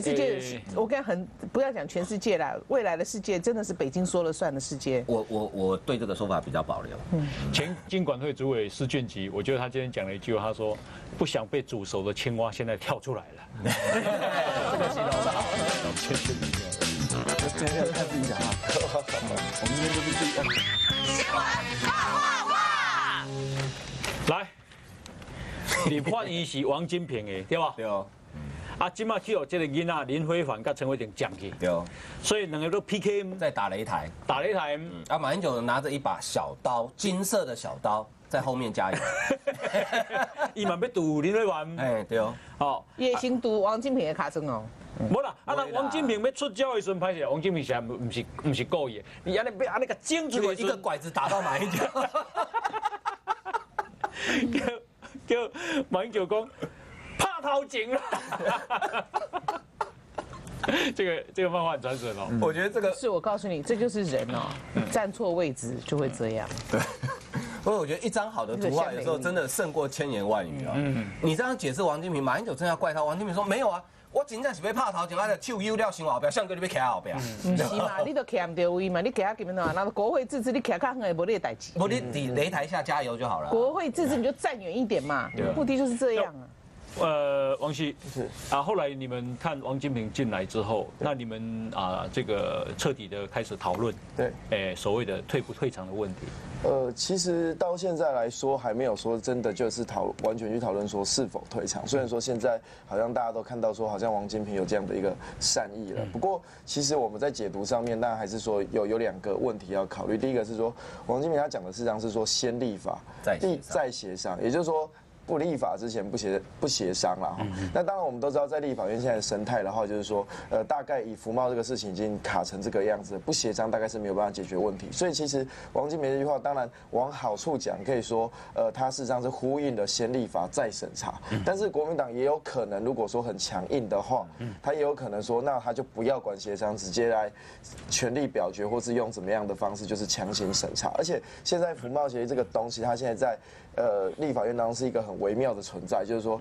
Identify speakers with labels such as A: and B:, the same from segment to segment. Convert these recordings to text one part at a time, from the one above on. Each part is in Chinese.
A: 全世界，我跟你很不要讲全世界啦，未来的世界真的是北京说了算的世界。
B: 我我我对这个说法比较保留。嗯，
C: 前经管会主委施俊吉，我觉得他今天讲了一句话，他说不想被煮熟的青蛙现在跳出来了。这个形容的好，谢谢你。
D: 今天要看自己讲话，我们今天就是自己。新闻
C: 哇哇哇！来，你换一是王金平的，对吧？
D: 对哦。
C: 啊，今麦去有这个囡仔林辉凡跟陈伟霆讲去，
D: 对，
C: 所以两个都 PK
B: 在打擂台，
C: 打擂台。
B: 啊，马英九拿着一把小刀，金色的小刀在后面加油。
C: 伊嘛要赌林辉凡，
B: 哎，对哦，
A: 好，也先赌王金平的卡声哦。
C: 无啦，啊那王金平要出招的时阵，拍起来王金平现在不是不是故意的，你安尼被安尼个精准
B: 一个拐子打到马英九，
C: 叫叫马英九讲。怕掏井了，这个这个漫画很传神哦。
B: 我觉得这个
A: 是我告诉你，这就是人哦，站错位置就会这样。
B: 对，所以我觉得一张好的图画有时候真的胜过千言万语啊。嗯，你这样解释王金平，马英九真要怪他。王金平说没有啊，我真正是被怕头前，我的手优料新后边，像哥你被卡后边。
A: 不是嘛，你都卡唔到位嘛，你卡基本上，那国会自治你卡卡远也无你的代志。
B: 不，你你擂台下加油就好了。
A: 国会自治你就站远一点嘛，目的就是这样啊。
C: 呃，王希是啊，后来你们看王金平进来之后，那你们啊，这个彻底的开始讨论，
E: 对，
C: 哎，所谓的退不退场的问题。
E: 呃，其实到现在来说，还没有说真的就是讨完全去讨论说是否退场。虽然说现在好像大家都看到说，好像王金平有这样的一个善意了。不过，其实我们在解读上面，那还是说有有两个问题要考虑。第一个是说，王金平他讲的实际上是说先立法，
B: 再
E: 再协商，也就是说。不立法之前不协不协商了哈，那当然我们都知道，在立法院现在的生态的话，就是说，呃，大概以福茂这个事情已经卡成这个样子，不协商大概是没有办法解决问题。所以其实王金梅这句话，当然往好处讲，可以说，呃，他事实上是呼应了先立法再审查。但是国民党也有可能，如果说很强硬的话，他也有可能说，那他就不要管协商，直接来全力表决，或是用怎么样的方式，就是强行审查。而且现在福茂协议这个东西，他现在在。呃，立法院当中是一个很微妙的存在，就是说，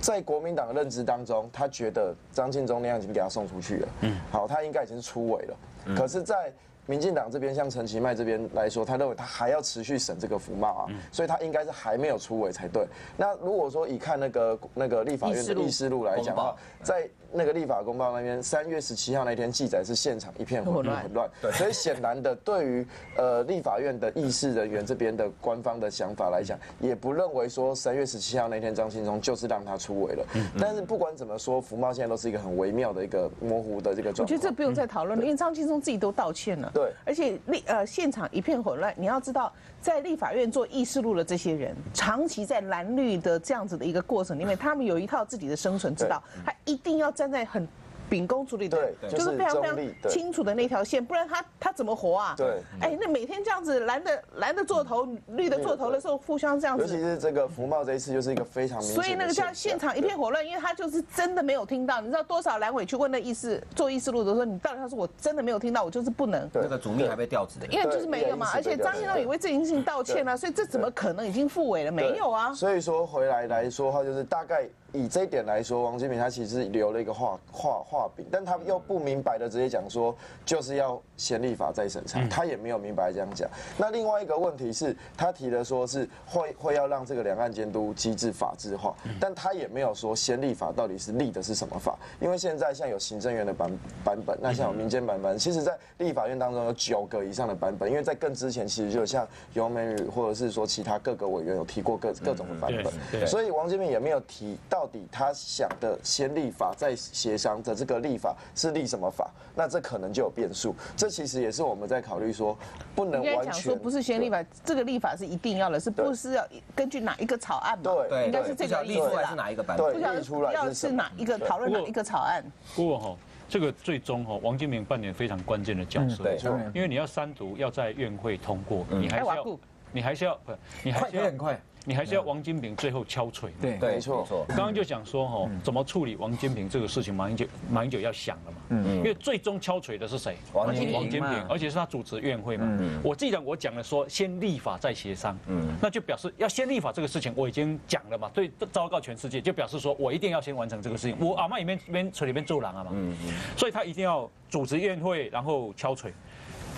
E: 在国民党的认知当中，他觉得张庆忠那样已经给他送出去了，嗯，好，他应该已经是出尾了，可是，在民进党这边，像陈其迈这边来说，他认为他还要持续审这个福茂啊，所以他应该是还没有出尾才对。那如果说以看那个那个立法院的议事录来讲的话，在那个立法公报那边，三月十七号那天记载是现场一片混乱，混乱。所以显然的，对于呃立法院的议事人员这边的官方的想法来讲，也不认为说三月十七号那天张庆忠就是让他出围了。嗯。但是不管怎么说，福茂现在都是一个很微妙的一个模糊的这个状况。
A: 我觉得这不用再讨论了，因为张庆忠自己都道歉了。
E: 对。
A: 而且立呃现场一片混乱，你要知道，在立法院做议事录的这些人，长期在蓝绿的这样子的一个过程里面，他们有一套自己的生存之道，他一定要站在很。秉公处理的，就是非常非常清楚的那条线，不然他他怎么活啊？
E: 对，
A: 哎，那每天这样子蓝的蓝的做头，绿的做头的时候，互相这样子。
E: 尤其是这个福茂这一次就是一个非常明显。
A: 所以那个叫现场一片混乱，因为他就是真的没有听到。你知道多少蓝委去问那意思做议事录的时候，你到底他说我真的没有听到，我就是不能。
B: 那个主秘还被调职的，
A: 因为就是没有嘛。而且张先生也为这件事情道歉了，所以这怎么可能已经复委了？没有啊。
E: 所以说回来来说话，就是大概。以这一点来说，王金平他其实留了一个画画画饼，但他又不明白的直接讲说，就是要先立法再审查，他也没有明白这样讲。那另外一个问题是，他提的说是会会要让这个两岸监督机制法制化，但他也没有说先立法到底是立的是什么法，因为现在像有行政院的版版本，那像有民间版本，其实在立法院当中有九个以上的版本，因为在更之前其实就像尤美宇或者是说其他各个委员有提过各各种的版本，所以王金平也没有提到。到底他想的先立法再协商的这个立法是立什么法？那这可能就有变数。这其实也是我们在考虑说，不能完全说
A: 不是先立法，这个立法是一定要的，是不是要根据哪一个草案嘛？
E: 对，
A: 应该是这个
B: 立出来是哪一个版本？
E: 立出来
A: 要是哪一个讨论哪一个草案？
C: 不过哈，这个最终哈，王金明扮演非常关键的角色，
B: 对，
C: 因为你要三读要在院会通过，你还是要。你还是要不，你还
F: 快
C: 是要
F: 很快，
C: 你还是要王金平最后敲锤。
F: 对
B: 对，
E: 没错
B: 错。
C: 刚刚就讲说哈，怎么处理王金平这个事情，马英九马英九要想了嘛。嗯，因为最终敲锤的是谁？
B: 王金平
C: 王金平，而且是他主持院会嘛。嗯我既然我讲了说，先立法再协商。嗯，那就表示要先立法这个事情，我已经讲了嘛，对，昭告全世界，就表示说我一定要先完成这个事情。我阿妈里面边锤里面做狼啊嘛。嗯嗯。所以他一定要主持院会，然后敲锤。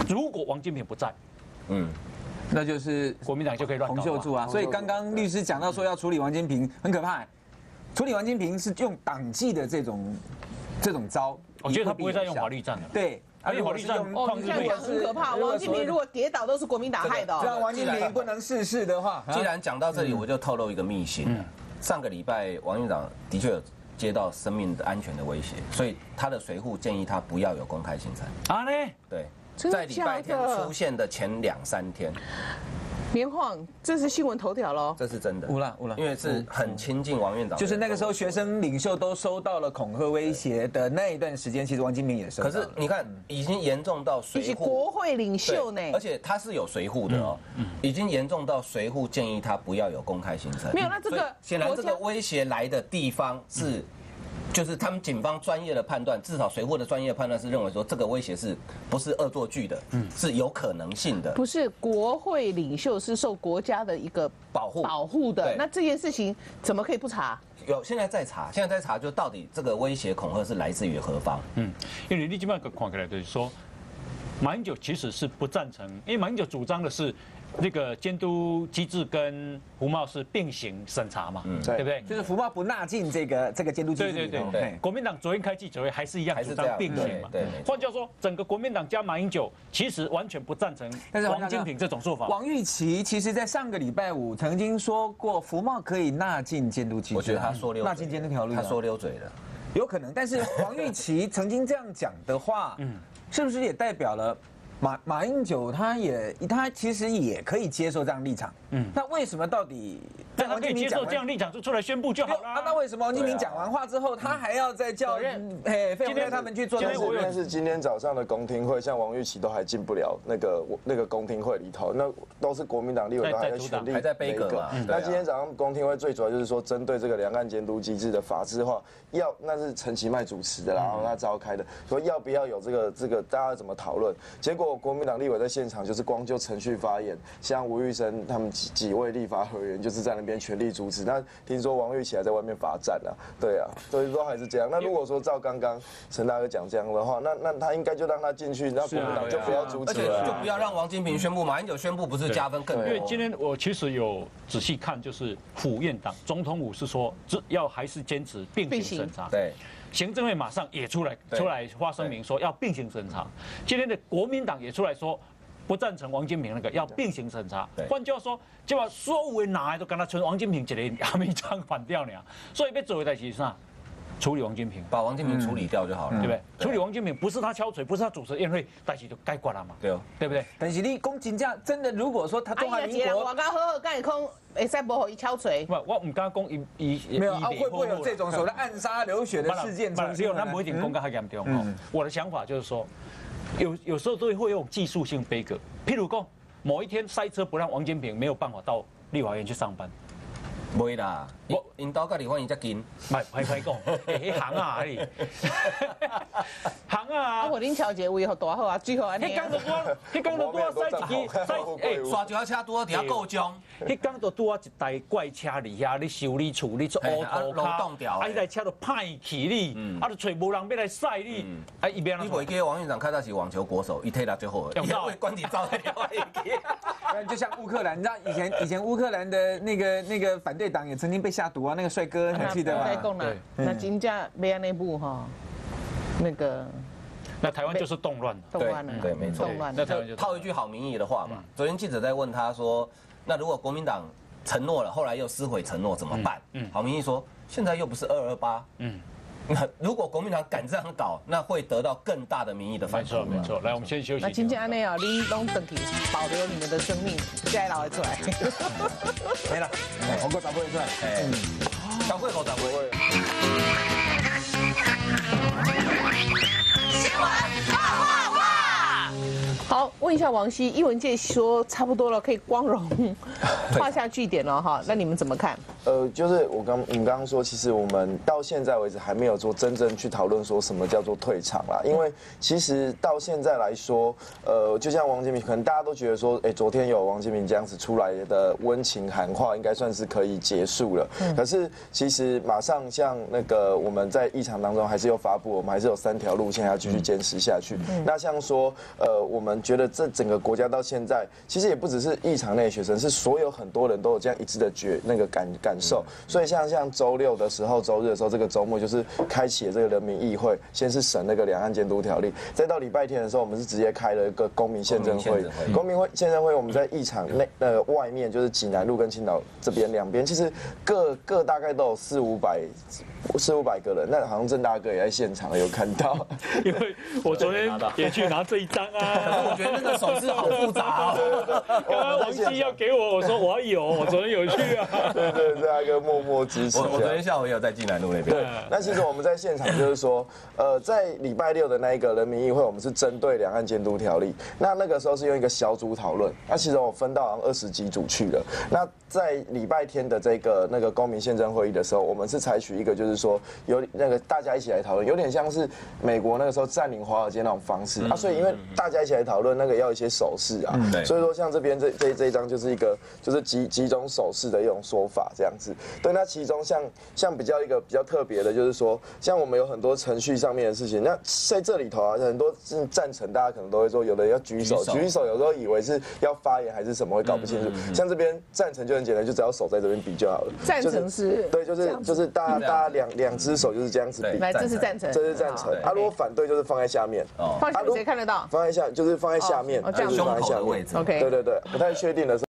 C: 如果王金平不在，
B: 嗯，
F: 那就是
C: 国民党就可以乱搞
F: 洪秀柱啊。所以刚刚律师讲到说要处理王金平很可怕，处理王金平是用党纪的这种这种招，
C: 我觉得他不会再用法律战了。
F: 对，
C: 而且法律战
A: 哦，你这样讲很可怕。王金平如果跌倒，都是国民党害的哦。
F: 让王金平不能逝世的话，
B: 既然讲到这里，我就透露一个秘辛。上个礼拜，王院长的确有接到生命的安全的威胁，所以他的随扈建议他不要有公开行程。
C: 啊嘞，
B: 对，在礼拜天出现的前两三天，
A: 连晃，这是新闻头条喽。
B: 这是真的。
F: 乌了乌了
B: 因为是很亲近王院长，
F: 就是那个时候学生领袖都收到了恐吓威胁的那一段时间，其实王金平也收到。
B: 可是你看，已经严重到随扈
A: 国会领袖呢，
B: 而且他是有随扈的哦，已经严重到随扈建议他不要有公开行程。
A: 没有那这个
B: 显然这个威胁来的地方是。就是他们警方专业的判断，至少随货的专业判断是认为说这个威胁是不是恶作剧的，嗯是有可能性的。
A: 不是国会领袖是受国家的一个
B: 保护
A: 保护的，那这件事情怎么可以不查？
B: 有现在在查，现在在查，就到底这个威胁恐吓是来自于何方？
C: 嗯，因为你基本上看起来就是说，马英九其实是不赞成，因为马英九主张的是那个监督机制跟福茂是并行审查嘛，对。不对？
F: 就是福茂不纳进这个这个监督机制
C: 对对对
B: 对。
C: 国民党昨天开记者会还是一样主张
B: 还是这样
C: 并行嘛
B: 对
C: 换句话说，整个国民党加马英九其实完全不赞成
F: 但是
C: 王金平这种做法。
F: 王玉琪其实，在上个礼拜五曾经说过，福茂可以纳进监督机制。啊，
B: 我觉得他说溜嘴
F: 纳进监督条例啊，
B: 他说溜嘴了。
F: 有可能。但是 王玉琪曾经这样讲的话，嗯，是不是也代表了马马英九他也他其实也可以接受这样立场？嗯，那为什么到底
C: 但他可以接受这样立场，就出来宣布就好
F: 啊，
C: 了。
F: 那为什么王金平讲完话之后，他还要再叫
C: 责任
F: 哎费鸿泰他们去做？
C: 今天我
E: 是今天早上的公听会，像王玉琪都还进不了那个那个公听会里头，那都是国民党立委都还在全力
B: 还在背
E: 那个
B: 阁嘛对啊
E: 那今天早上公听会最主要就是说，针对这个两岸监督机制的法制化，要那是陈其迈主持的啦，然后他召开的，说要不要有这个这个大家怎么讨论？结果国民党立委在现场就是光就程序发言，像吴玉生他们几几位立法委员就是在那边全力阻止。那听说王玉琪还在外面罚站啊，对啊，所以说还是这样。那如果说照刚刚陈大哥讲这样的话，那那他应该就让他进去，那国民党就不要阻
B: 而且
E: 止了啊。
B: 就不要让王金平宣布，马英九宣布不是加分更多。
C: 因为今天我其实有仔细看，就是府院党总统府是说，只要还是坚持并
A: 行
C: 审查。
B: 对，
C: 行政会马上也出来出来发声明说要并行审查。今天的国民党也出来说。不赞成王金平那个要并行审查，换句话说，就把所有的拿都跟他存王金平一个阿弥章反掉呢，所以要做的代志是啥？处理王金平，
B: 把王金平处理掉就好了，
C: 对不对？处理王金平不是他敲锤，不是他主持宴会，代志就该管了嘛，
B: 对哦，
C: 对不对？
F: 但是你公金价真的，如果说他中华
A: 哎呀，我刚好好跟你讲，会使无互伊敲锤。
C: 不，我唔敢讲一一
F: 没有啊，会不会有这种所谓的暗杀流血的事件出
C: 没有，
F: 现？
C: 那不一定公
F: 嗯
C: 开还严重哦。我的想法就是说，有有时候都会用技术性悲歌，譬如讲某一天塞车不让王金平没有办法到立法院去上班，
B: 不会啦，
C: 我
B: 我引导隔离欢迎才近，
C: 买拍拍讲，起行啊，你行
A: 啊，
C: 啊
A: 我，恁调节位好大好啊，最好安尼啊。
C: 迄工就。拄啊，迄工就拄啊塞一支塞诶。
B: 刷脚车拄好伫遐够钟，
C: 迄工就拄啊一台怪车伫遐，你修理处理做乌
B: 嘿啊
C: 头
B: 漏洞掉
C: 啊，迄台车就歹去你，啊，就找无人要来塞你，啊，伊边
B: 你袂记王院长开始是网球国手，伊体力最好的，
C: 用到
B: 关体招在另外一个。
F: 就像乌克兰，你知道以前以前乌克兰的那个那个反对党也曾经被下毒啊，那个帅哥你还记得吗？
C: 对，
A: 那真正要安尼步哈，那个
C: 那台湾就是动乱了。
A: 动乱了，
B: 对对没错
A: 动乱。
C: 那台湾就
B: 套一句好民意的话嘛，昨天记者在问他说，那如果国民党承诺了，后来又撕毁承诺怎么办？嗯，好民意说，现在又不是二二八，嗯，那如果国民党敢这样搞，那会得到更大的民意的
C: 没
B: 反没。
C: 错没错，来我们先休息。
A: 那真正安尼哦，恁拢等体保留你们的生命，再老会出来。
F: 没了，红哥找不会出来。
B: 哎，小贵口长
E: 不会。
A: 问一下王希，易文健说差不多了，可以光荣 画下句点了哈。那你们怎么看？
E: 呃，就是我刚你们刚刚说，其实我们到现在为止还没有做真正去讨论说什么叫做退场啦。因为其实到现在来说，呃，就像王金平，可能大家都觉得说，哎，昨天有王金平这样子出来的温情喊话，应该算是可以结束了。可是其实马上像那个我们在议场当中还是有发布，我们还是有三条路线要继续坚持下去。那像说，呃，我们觉得这整个国家到现在，其实也不只是议场内学生，是所有很多人都有这样一致的觉那个感感受。所以像像周六的时候、周日的时候，这个周末就是开启了这个人民议会，先是审那个两岸监督条例，再到礼拜天的时候，我们是直接开了一个公民宪政会。公民会宪政会，我们在议场内呃外面，就是济南路跟青岛这边两边，其实各各大概都有四五百。四五百个人，那好像郑大哥也在现场有看到，
C: 因为我昨天也去拿这一张啊。
B: 我觉得那个手势好复杂哦。
C: 刚刚王希要给我，我说我要有，我昨天有去啊。
E: 对对，郑大哥默默支持。
B: 我我昨天下午也有在济南路那边。
E: 对，那其实我们在现场就是说，呃，在礼拜六的那一个人民议会，我们是针对两岸监督条例。那那个时候是用一个小组讨论，那其实我分到好像二十几组去了。那在礼拜天的这个那个公民宪政会议的时候，我们是采取一个就是说有那个大家一起来讨论，有点像是美国那个时候占领华尔街那种方式啊。所以因为大家一起来讨论，那个要一些手势啊，所以说像这边这这这一张就是一个就是几几种手势的一种说法这样子。对，那其中像像比较一个比较特别的，就是说像我们有很多程序上面的事情，那在这里头啊，很多是赞成，大家可能都会说，有的要举手，举手有时候以为是要发言还是什么，会搞不清楚。像这边赞成就很简单，就只要手在这边比就好了。
A: 赞成是？
E: 对，就是就是大家大家两两只手就是这样子比。
A: 来，这是赞成，
E: 这是赞成。啊，如果反对就是放在下面。
A: 哦。放下谁看得到？
E: 放在下就是放在下面，
B: 这样子放在下面。
A: OK。
E: 对对对，不太确定的时候。